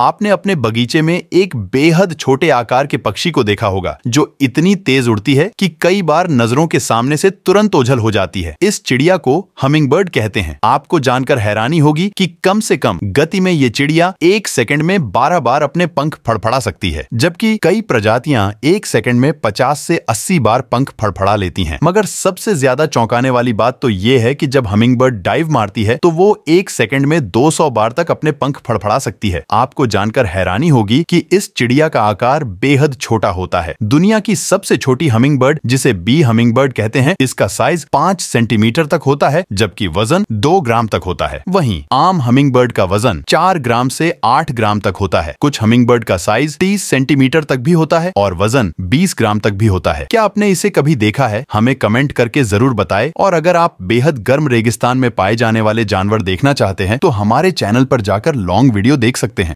आपने अपने बगीचे में एक बेहद छोटे आकार के पक्षी को देखा होगा, जो इतनी तेज उड़ती है कि कई बार नज़रों के सामने से तुरंत ओझल हो जाती है। इस चिड़िया को हमिंग कहते हैं। आपको जानकर हैरानी होगी कि कम से कम गति में ये चिड़िया एक सेकंड में बारह बार अपने पंख फड़फड़ा सकती है, जबकि कई प्रजातियाँ एक सेकंड में पचास से अस्सी बार पंख फड़फड़ा लेती है। मगर सबसे ज़्यादा चौंकाने वाली बात तो ये है की जब हमिंग डाइव मारती है तो वो एक सेकंड में 200 बार तक अपने पंख फड़फड़ा सकती है। आपको जानकर हैरानी होगी कि इस चिड़िया का आकार बेहद छोटा होता है। दुनिया की सबसे छोटी हमिंग बर्ड जिसे बी हमिंग बर्ड कहते हैं, इसका साइज़ पाँच सेंटीमीटर तक होता है, जबकि वज़न दो ग्राम तक होता है। वहीं, आम हमिंग बर्ड का वज़न चार ग्राम से आठ ग्राम तक होता है। कुछ हमिंग बर्ड का साइज़ तीस सेंटीमीटर तक भी होता है और वज़न बीस ग्राम तक भी होता है। क्या आपने इसे कभी देखा है? हमें कमेंट करके ज़रूर बताए। और अगर आप बेहद गर्म रेगिस्तान में पाए जाने वाले जानवर देखना चाहते हैं तो हमारे चैनल पर जाकर लॉन्ग वीडियो देख सकते हैं।